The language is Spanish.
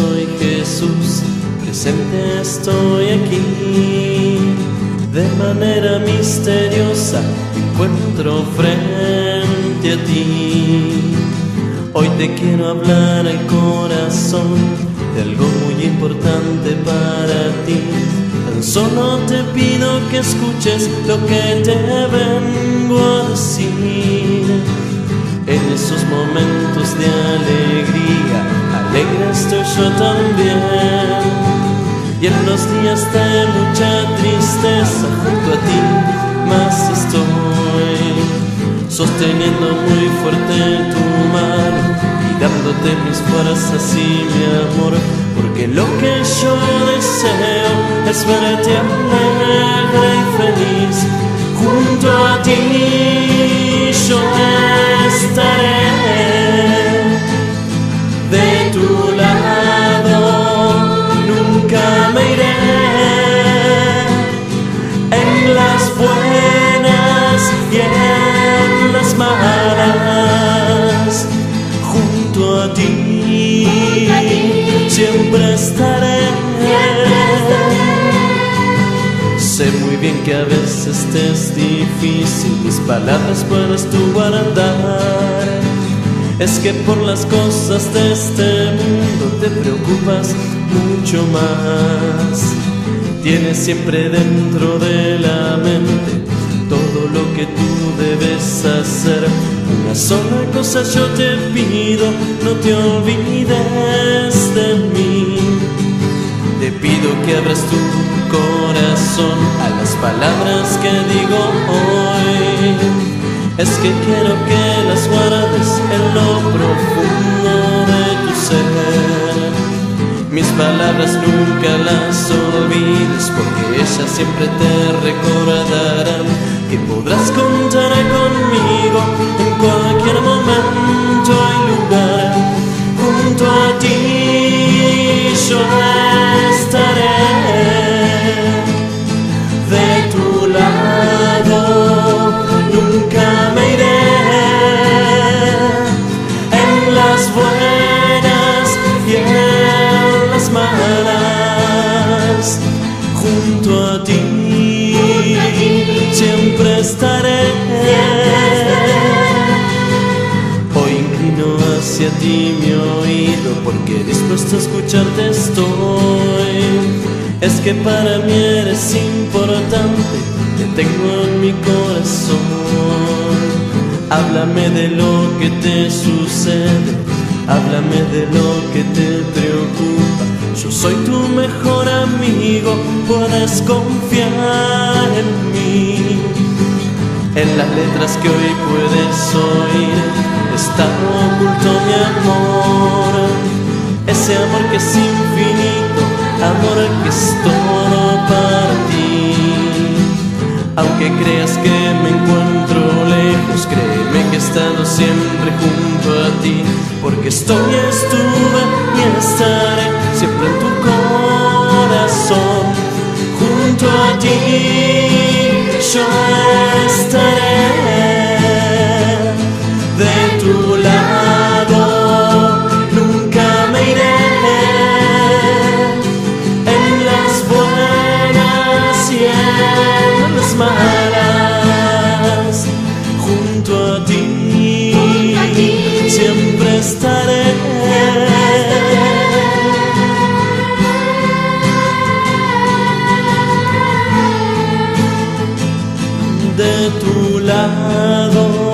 soy Jesús, presente estoy aquí. De manera misteriosa me encuentro frente a ti. Hoy te quiero hablar al corazón de algo muy importante para ti. Tan solo te pido que escuches lo que te vengo a decir. En esos momentos de alegría, alegre estoy yo también. Y en los días de mucha tristeza, junto a ti más estoy. Sosteniendo muy fuerte tu mano y dándote mis fuerzas y mi amor. Porque lo que yo deseo es verte alegre y feliz junto a ti. Yo que a veces te es difícil, mis palabras puedes tú guardar. Es que por las cosas de este mundo te preocupas mucho más. Tienes siempre dentro de la mente todo lo que tú debes hacer. Una sola cosa yo te pido, no te olvides de mí. Te pido que abras tu corazón palabras que digo hoy. Es que quiero que las guardes en lo profundo de tu ser. Mis palabras nunca las olvides porque ellas siempre te recordarán que podrás contar conmigo en cualquier momento estaré. Hoy inclino hacia ti mi oído porque dispuesto a escucharte estoy. Es que para mí eres importante, te tengo en mi corazón. Háblame de lo que te sucede, háblame de lo que te preocupa. Yo soy tu mejor amigo, puedes confiar en mí. En las letras que hoy puedes oír está oculto mi amor. Ese amor que es infinito, amor que es todo para ti. Aunque creas que me encuentro lejos, créeme que he estado siempre junto a ti. Porque estoy, estuve y estaré siempre en tu corazón, junto a ti. de tu lado.